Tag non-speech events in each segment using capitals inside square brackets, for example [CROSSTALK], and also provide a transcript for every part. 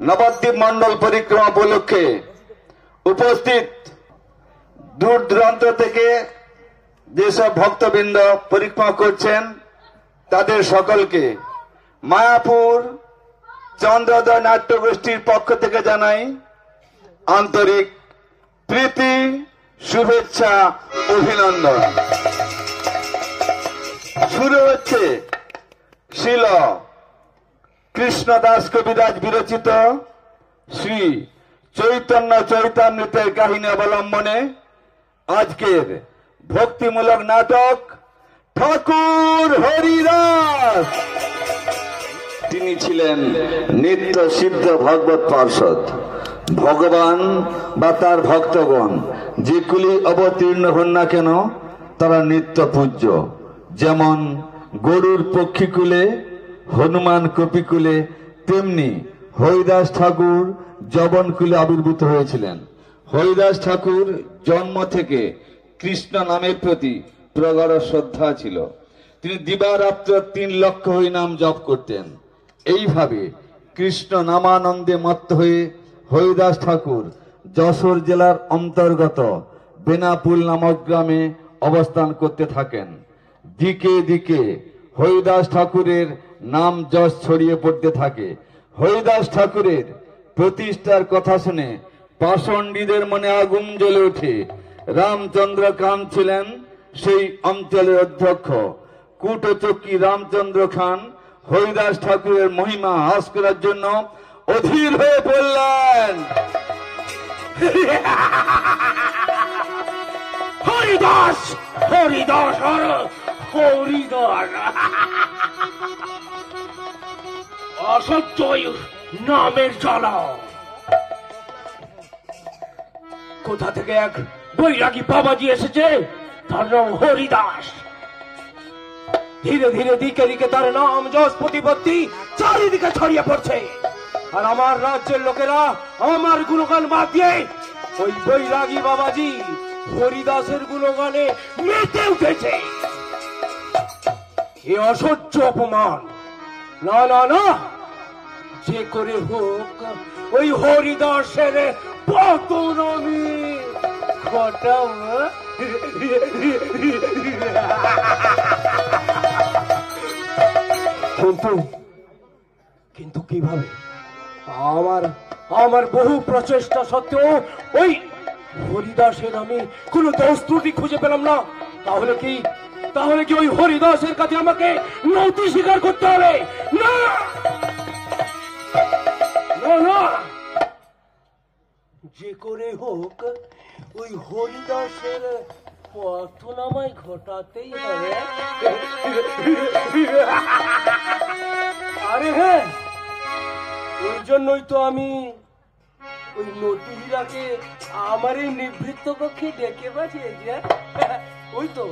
নবদ্বীপ মন্ডল পরিক্রমা উপলক্ষে উপস্থিত দূর দূরান্ত থেকে যেসব ভক্তবৃন্দ পরিক্রমা করছেন, তাদের সকলকে মায়াপুর চন্দ্রোদয় নাট্য গোষ্ঠীর পক্ষ থেকে জানাই আন্তরিক প্রীতি, শুভেচ্ছা, অভিনন্দন। শুরু হচ্ছে শিল কৃষ্ণদাস কবিরাজ বিরচিত শ্রী চৈতন্য চৈতামৃতের কাহিনী অবলম্বনে আজকের ভক্তিমূলক নাটক ঠাকুর হরিদাস। তিনি ছিলেন নিত্য সিদ্ধ ভগবত পার্ষদ। ভগবান বা তার ভক্তগণ যেগুলি অবতীর্ণ হন না কেন, তারা নিত্য পূজ্য। যেমন গরুর পক্ষীকুলে হনুমান কপিকুলে তেমনি হরিদাস ঠাকুর জবনকুলে আবির্ভূত হয়েছিলেন। হরিদাস ঠাকুর জন্ম থেকে কৃষ্ণ নামের প্রতি প্রগাঢ় শ্রদ্ধা ছিল। তিনি দিবারাত্র তিন লক্ষ হই হরিনাম জপ করতেন। এইভাবে কৃষ্ণ নামানন্দে মত্ত হয়ে হরিদাস ঠাকুর যশোর জেলার অন্তর্গত বেনাপুল নামক গ্রামে অবস্থান করতে থাকেন। দিকে দিকে হরিদাস ঠাকুরের নাম যশ ছড়িয়ে পড়তে থাকে। হরিদাস ঠাকুরের প্রতিষ্ঠার কথা শুনে পাষণ্ডীদের মনে আগুন জ্বলে ওঠে। রামচন্দ্র খান ছিলেন সেই অঞ্চলের অধ্যক্ষ। কুটচক্কি রামচন্দ্র খান হরিদাস ঠাকুরের মহিমা হ্রাস করার জন্য অধীর হয়ে পড়লেন। [LAUGHS] হরিদাস! হরিদাস হরিদাস! [LAUGHS] অসত্যই নামের জ্বালা। কোথা থেকে এক বৈরাগী বাবাজি এসেছে? তার নাম হরিদাস। ধীরে ধীরে দিকে দিকে তার নাম যশ প্রতিপত্তি চারিদিকে ছড়িয়ে পড়ছে। আর আমার রাজ্যের লোকেরা আমার গুণগান বাদ দিয়ে ওই বৈরাগী বাবাজি হরিদাসের গুণগানে মেতে উঠেছে। এ অসহ্য অপমান। না না না। যে করে হোক, ওই হরিদাসের পতন আমি ঘটাব কিন্তু কিন্তু কীভাবে? আমার আমার বহু প্রচেষ্টা সত্ত্বেও ওই হরিদাসের আমি কোনো দোষ ত্রুটি খুঁজে পেলাম না। তাহলে কি? তাহলে কি ওই হরিদাসের কাছে আমাকে নথি স্বীকার করতে হবে? না! যে করে হোক, ওই হরিদাসের পতন আমায় ঘটাতেই হবে আরে হ্যাঁ ওই জন্যই তো আমি ওই নতিহীরাকে আমার এই নিবৃত্ত কক্ষে ডেকে পাঠিয়েছি হ্যাঁ? ওই তো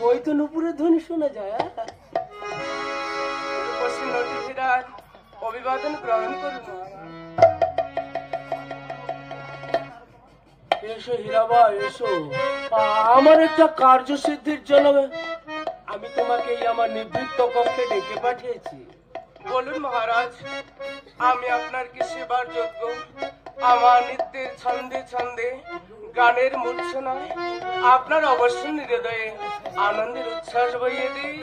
ওই তো নুপুরের ধ্বনি শোনা যায় হ্যাঁ? নদীর অভিবাদন গ্রহণ করুন এসো হীরাবা, এসো। আমার একটা কার্যসিদ্ধির জন্য আমি তোমাকে আমার নিবৃত্ত কক্ষে ডেকে পাঠিয়েছি। বলুন মহারাজ, আমি আপনার কি সেবার যোগ্য? আমার নিত্যের ছন্দে ছন্দে গানের মূর্ছনায় আপনার অবশ্য হৃদয়ে আনন্দের উচ্ছ্বাস বইয়ে দিই।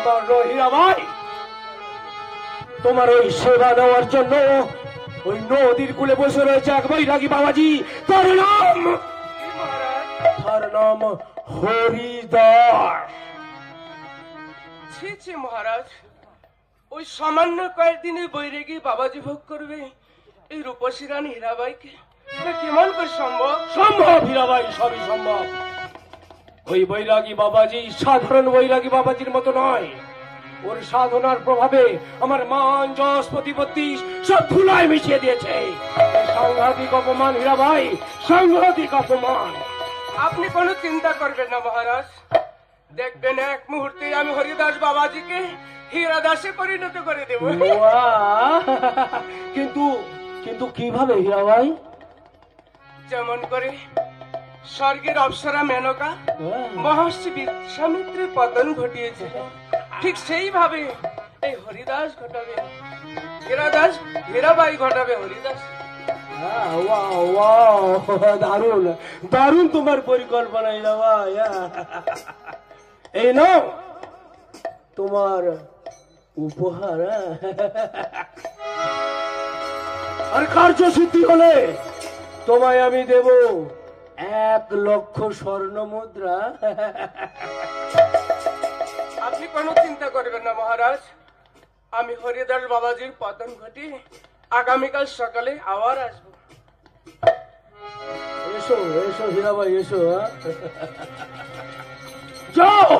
আমার নয় হীরাবাই তোমার ওই সেবা দেওয়ার জন্য ওই নদীর কূলে বসে রয়েছে এক বৈরাগী বাবাজি। তার নাম তার নাম হরিদাস। ছি ছি মহারাজ। ওই সামান্য কয়েকদিনে বৈরাগী বাবাজি ভোগ করবে। এই রূপসী রানী হীরাবাইকে। কেমন করে সম্ভব? সম্ভব হীরাবাই সবই সম্ভব। ওই বৈরাগী বাবাজি সাধারণ বৈরাগী বাবাজির মতো নয়। ওর সাধনার প্রভাবে আমার মান যশ প্রতিপত্তি সব ধুলায় মিশিয়ে দিয়েছে। সাংঘাতিক অপমান হীরাবাই সাংঘাতিক অপমান। আপনি কোনো চিন্তা করবেন না মহারাজ। দেখবেন এক মুহূর্তে আমি হরিদাস বাবাজিকে হীরা দাসে পরিণত করে দেব। কিন্তু কিন্তু কীভাবে হীরা ভাই? যেমন করে স্বর্গের অপ্সরা মেনকা। মহর্ষি বিশ্বামিত্রের পতন ঘটিয়েছে ঠিক সেইভাবে এই হরিদাস ঘটাবে হীরাদাস হীরাবাই ঘটাবে হরিদাস দারুণ দারুণ তোমার পরিকল্পনা। এই নাও তোমার উপহার। আর কার্যসিদ্ধি হলে তোমায় আমি দেব এক লক্ষ স্বর্ণ মুদ্রা। আপনি কোনো চিন্তা করবেন না মহারাজ। আমি হরিদাস বাবাজির পতন ঘটিয়ে আগামীকাল সকালে আবার আসব। এসো এসো হীরাবাই এসো? যাও!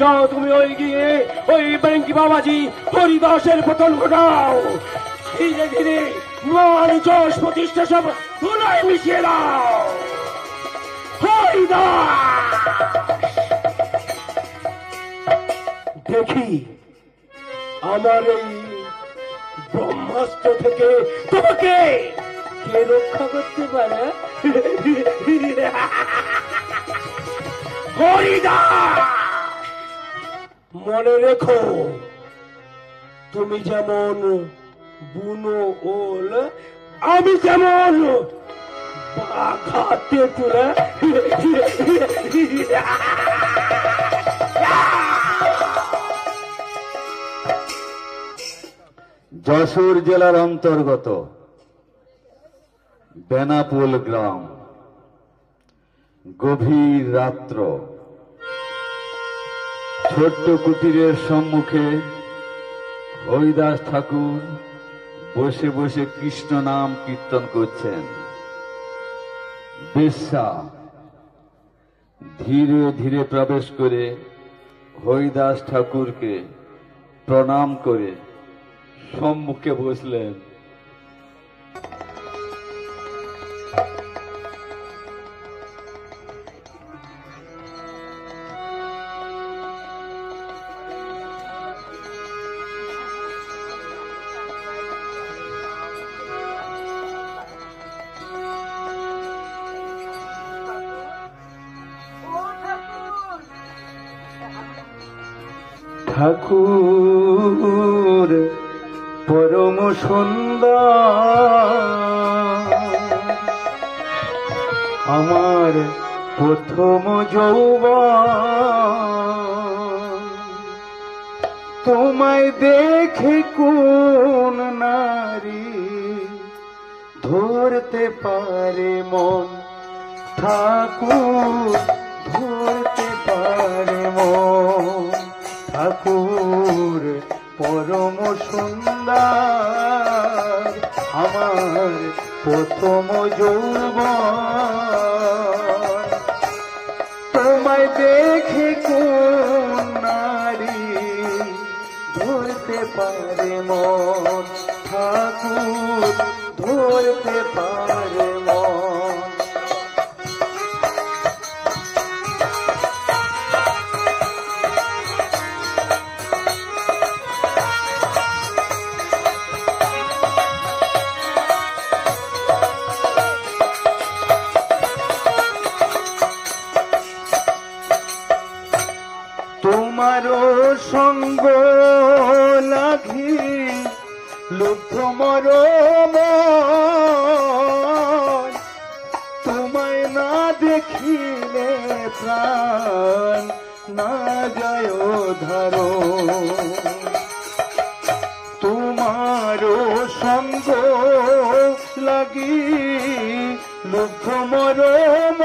যাও তুমি ওই গিয়ে ওই ব্যাংকি বাবাজি হরিদাসের পতন ঘটাও। ধীরে ধীরে মান যশ প্রতিষ্ঠা সব ধুলায় মিশিয়ে দাও। দেখি আমার এই ব্রহ্মাস্ত্র থেকে তোমাকে কে রক্ষা করতে পারে? মনে রেখো, তুমি যেমন বুনো ওল, আমি যেমন তুলে যশোর জেলার অন্তর্গত বেনাপুল গ্রাম। গভীর রাত্র। ছোট্ট কুটিরের সম্মুখে হরিদাস ঠাকুর বসে বসে কৃষ্ণ নাম কীর্তন করছেন। বেশ্যা ধীরে ধীরে প্রবেশ করে হরিদাস ঠাকুরকে প্রণাম করে সম্মুখে বসলেন। ঠাকুর, পরম সুন্দর। আমার প্রথম যৌবন। তোমায় দেখে কোন নারী ধরতে পারে মন? ঠাকুর, ধরতে পারে মন। ঠাকুর পরম সুন্দর আমার প্রথম যৌব তোমায় দেখে লুব্ধ মরম তোমায় না দেখিলে প্রাণ না যায় ধরো তোমারও সঙ্গ লাগি লুব্ধ মরম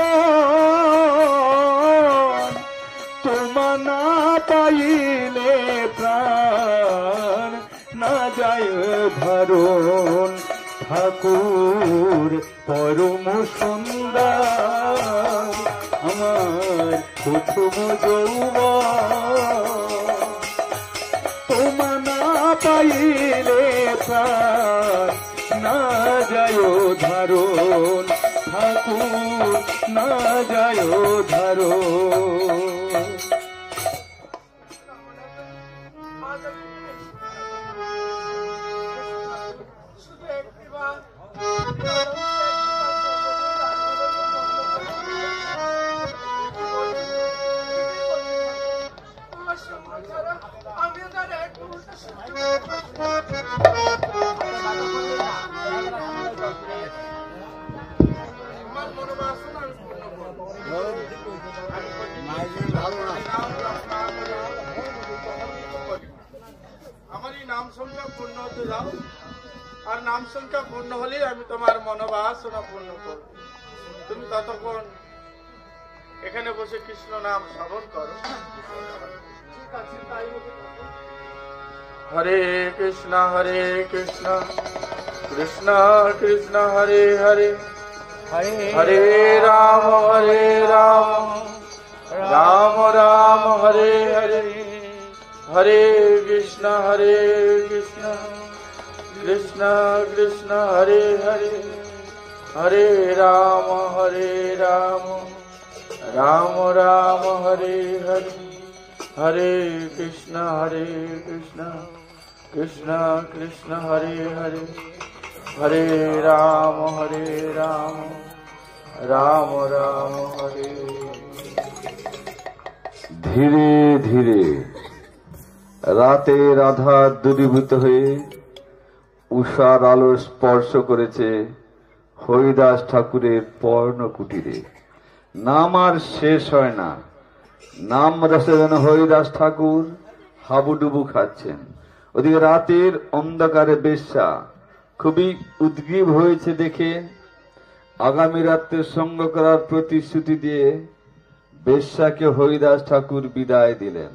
পরম সুন্দর, আমার প্রথম যৌব তোমা না পাইলে না যায় ধারণ, ঠাকুর, না যায় ধারো আমি তোমার মনোবাসনা পূর্ণ করব। তুমি ততক্ষণ এখানে বসে কৃষ্ণ নাম শ্রবণ করো। হরে কৃষ্ণ হরে কৃষ্ণ কৃষ্ণ কৃষ্ণ, হরে হরে। হরে রাম হরে রাম রাম রাম, হরে হরে। হরে কৃষ্ণ হরে কৃষ্ণ। কৃষ্ণ কৃষ্ণ, হরে হরে। হরে রাম হরে রাম। রাম রাম, হরে হরে। হরে কৃষ্ণ হরে কৃষ্ণ। কৃষ্ণ কৃষ্ণ, হরে হরে। হরে রাম হরে রাম। রাম রাম, হরে। ধীরে ধীরে রাতের আধার দূরীভূত হয়ে উষার আলো স্পর্শ করেছে হরিদাস ঠাকুরের পর্ণ কুটিরে নাম আর শেষ হয় না। নাম রসে যেন হরিদাস ঠাকুর হাবুডুবু খাচ্ছেন। ওদিকে রাতের অন্ধকারে বেশ্যা খুবই উদ্গ্রীব হয়েছে দেখে। আগামী রাত্রে সঙ্গ করার প্রতিশ্রুতি দিয়ে বেশ্যাকে হরিদাস ঠাকুর বিদায় দিলেন।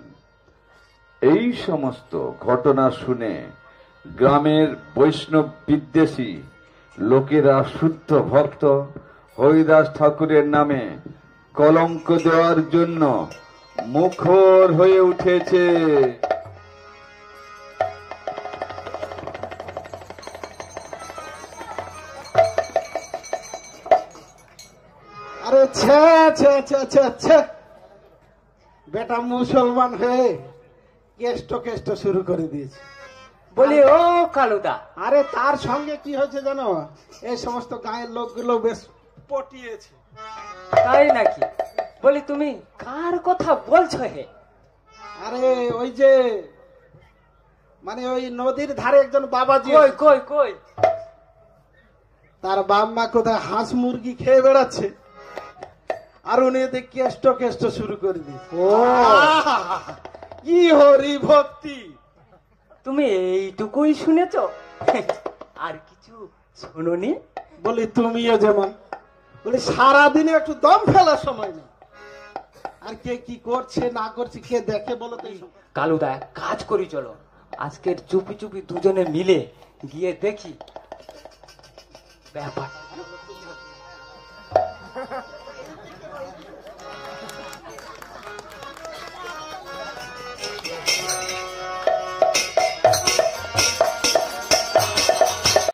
এই সমস্ত ঘটনা শুনে গ্রামের বৈষ্ণব বিদ্বেষী লোকেরা শুদ্ধ ভক্ত। হরিদাস ঠাকুরের নামে কলঙ্ক দেওয়ার জন্য মুখর হয়ে উঠেছে। আরে বেটা মুসলমান হয়ে কেষ্ট কেষ্ট শুরু করে দিয়েছে। বলি ও কালুদা। আরে তার সঙ্গে কি হয়েছে জানো? এই সমস্ত গায়ের লোকগুলো বেশ পটিয়েছে। তাই নাকি? বলি তুমি কার কথা বলছো হে? আরে ওই যে মানে ওই নদীর ধারে একজন বাবাজি কই। কই কই? তার বাপ মা কোথায় হাঁস মুরগি খেয়ে বেড়াচ্ছে। আর উনি এতে কেষ্ট কেষ্ট শুরু করে দিয়েছে। আহা! কি হরি ভক্তি তুমি এইটুকুই শুনেছ? আর কিছু শুনোনি? বলি তুমিও যেমন। বলি সারাদিনে একটু দম ফেলার সময় নেই। আর কে কি করছে না করছে কে দেখে বলো তো? কালুদা এক কাজ করি চলো। আজকের চুপি চুপি দুজনে মিলে গিয়ে দেখি। ব্যাপার